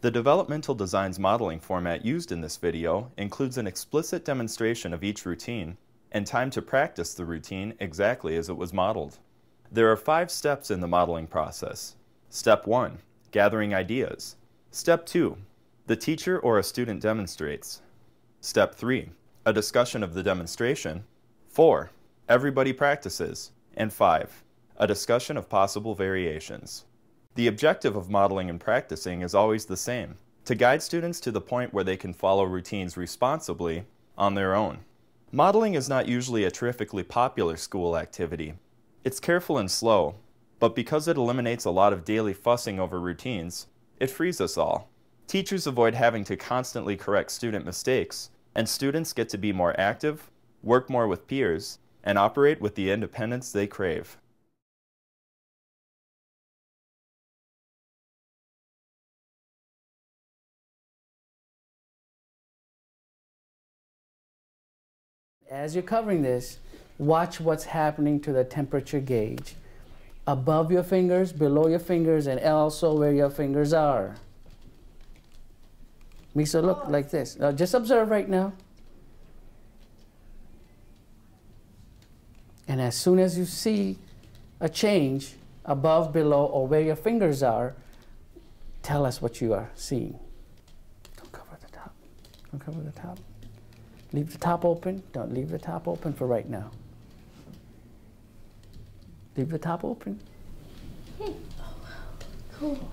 The developmental designs modeling format used in this video includes an explicit demonstration of each routine and time to practice the routine exactly as it was modeled. There are five steps in the modeling process. Step 1. Gathering ideas. Step 2. The teacher or a student demonstrates. Step 3. A discussion of the demonstration. 4. Everybody practices. And 5. A discussion of possible variations. The objective of modeling and practicing is always the same to guide students to the point where they can follow routines responsibly on their own. Modeling is not usually a terrifically popular school activity. It's careful and slow, but because it eliminates a lot of daily fussing over routines, it frees us all. Teachers avoid having to constantly correct student mistakes, and students get to be more active, work more with peers, and operate with the independence they crave. As you're covering this, watch what's happening to the temperature gauge. Above your fingers, below your fingers, and also where your fingers are. Misa, look like this. Now just observe right now. And as soon as you see a change above, below, or where your fingers are, tell us what you are seeing. Don't cover the top. Don't cover the top. Leave the top open. Don't leave the top open for right now. Leave the top open. Oh, wow. Cool.